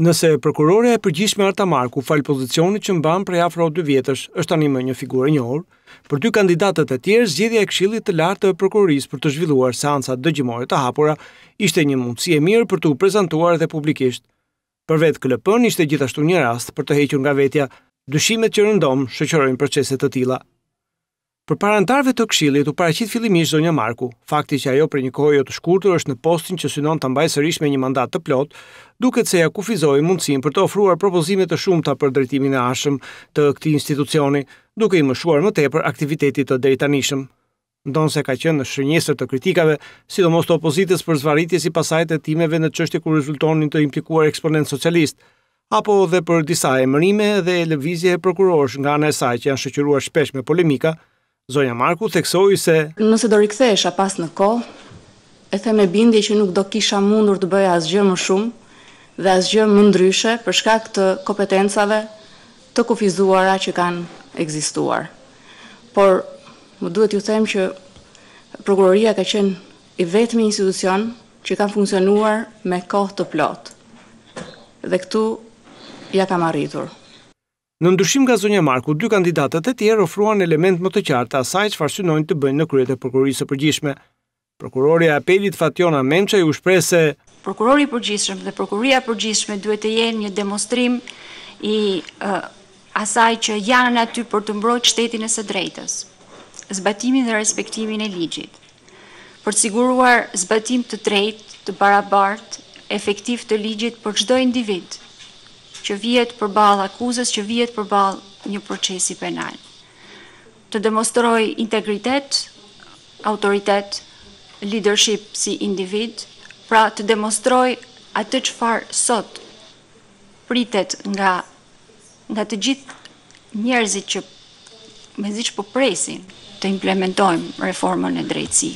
Nëse prokurorja e përgjithshme Arta Marku, falë pozicionit që mban prej afro dy vjetësh, është tanimë një figurë e njohur, për dy kandidatët e tjerë zgjedhja e Këshillit të Lartë të Prokurorisë për të zhvilluar seanca dëgjimore të hapura ishte një mundësi e mirë për t'u prezantuar edhe publikisht. Për vetë KLP-në ishte gjithashtu një rast për të hequr nga vetja dyshimet që rëndom shoqërojnë procese të tilla. Përpara anëtarëve të Këshillit u paraqit fillimisht zonja Marku. Fakti që ajo për një kohë jo të shkurtër është në postin që synon ta mbajë sërish me një mandat të plotë, duket se ia kufizoi mundësinë për të ofruar propozime të shumta për drejtimin e ardhshëm të këtij institucioni, duke i mëshuar më tepër aktivitetit të deritanishëm. Ndonëse ka qenë në shënjestër të kritikave, sidomos të opozitës për zvarritje sipas saj të hetimeve në çështje ku rezultonin të implikuar eksponentë socialistë, apo dhe për disa emërime dhe lëvizje prokurorësh nga ana e saj që janë shoqëruar shpesh me polemika, zonja Marku theksoi se, Nëse do rikthehesha pas në kohë, e them me bindje që nuk do kisha mundur të bëja asgjë më shumë dhe asgjë më ndryshe për shkak të kompetencave të kufizuara që kanë ekzistuar. Por, më duhet t'ju them që Prokuroria ka qenë i vetmi institucion që ka funksionuar me kohë të plotë dhe këtu ia kam arritur. Në ndryshim nga zonja Marku, dy kandidatët e tjerë ofruan elementë më të qartë të asaj çfarë synojnë të bëjnë në krye të Prokurorisë së Përgjithshme. Prokurorja e Apelit, Fatjona Memçaj u shpreh se. Prokurori i Përgjithshëm dhe Prokuroria e Përgjithshme duhet të jenë një demonstrim i asaj që janë aty për të mbrojtë shtetin e së drejtës, zbatimin dhe respektimin e ligjit. Për të siguruar zbatim të drejtë, të barabartë, efektiv të ligjit për çdo individ që vihet përballë akuzës që vihet përballë një procesi penal, të demonstrojë integritet, autoritet, lidership si individ, pra të demonstrojë atë çfarë sot pritet nga nga të gjithë njerëzit që mezi që po presin të implementojmë reformën në drejtësi.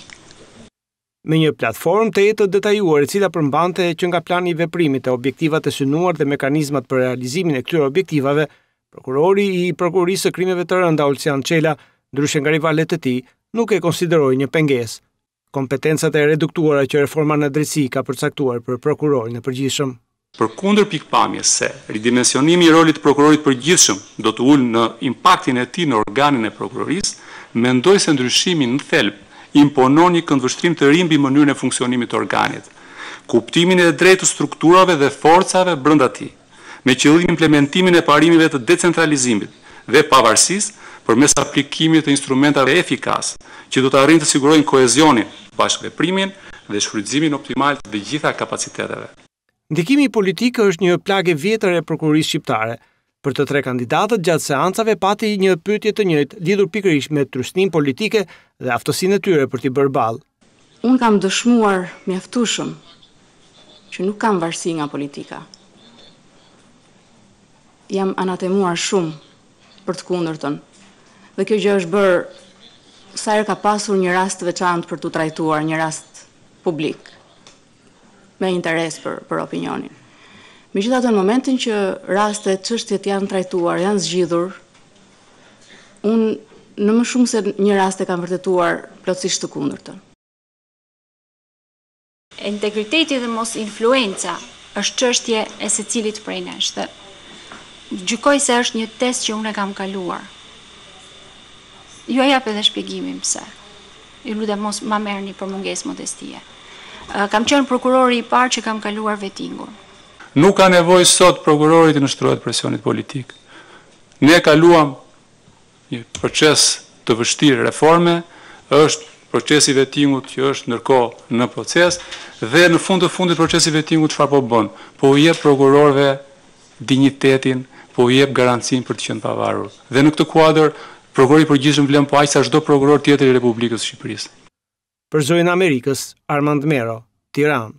Me një platformë tejet të detajuar e cila përmbante që nga plani i veprimit e objektivat e synuar dhe mekanizmat për realizimin e këtyre objektivave, prokurori i Prokurorisë së Krimeve të Rënda Olsian Çela, ndryshe nga rivalet e tij, nuk e konsideroi një pengesë. Kompetencat e reduktuara që reforma në drejtësi ka përcaktuar për Prokurorin e Përgjithshëm. Përkundër pikëpamjes se ridimensionimi i rolit të Prokurorit të Përgjithshëm do të ulë në impaktin e tij në organin e Prokurorisë, mendoj se ndryshimi në thelb imponon një këndvështrim të ri mbi mënyrën e funksionimit të organit, kuptimin e drejtë të strukturave dhe forcave brenda tij. me qëllim implementimin e parimeve të decentralizimit dhe pavarësisë përmes aplikimit të instrumentave efikase që do të arrijnë të sigurojnë kohezionin, bashkëveprimin dhe shfrytëzimin optimal të të gjitha kapaciteteve. Ndikimi politik është një plagë e vjetër e prokurorisë shqiptare. Për të tre kandidatët gjatë seancave pati një pyetje të njëjtë lidhur pikërisht me trysninë politike dhe aftësinë e tyre për t'i bërë ballë. Unë kam dëshmuar mjaftueshëm që nuk kam varësi nga politika. Jam anatemuar shumë për të kundërtën dhe kjo gjë është bërë sa herë ka pasur një rast të veçantë për t'u trajtuar, një rast publik. me interes për për opinionin. Megjithatë në momentin që rastet, çështjet janë trajtuar, janë zgjidhur, unë në më shumë se një rast e kam vërtetuar plotësisht të kundërtën. Integriteti dhe mos influenca është çështje e secilit prej nesh dhe gjykoj se është një test që unë e kam kaluar. Jua jap edhe shpjegimin pse. Ju lutem mos ma merrni për mungesë modestie. Kam qenë prokurori i parë që kam kaluar vetingun. Nuk ka nevojë sot prokurori t'i nënshtrohet presionit politik. Ne kaluam një proces të vështirë reforme, është procesi i vetingut që është ndërkohë në proces dhe në fund të fundit procesi i vetingut çfarë po bën? Po u jep prokurorëve dinjitetin, po u jep garancinë për të qenë pavarur. Dhe në këtë kuadër, Prokurori i Përgjithshëm vlen po aq sa çdo prokuror tjetër i Republikës së Shqipërisë. Për Zërin e Amerikës, Armand Mero, Tiranë.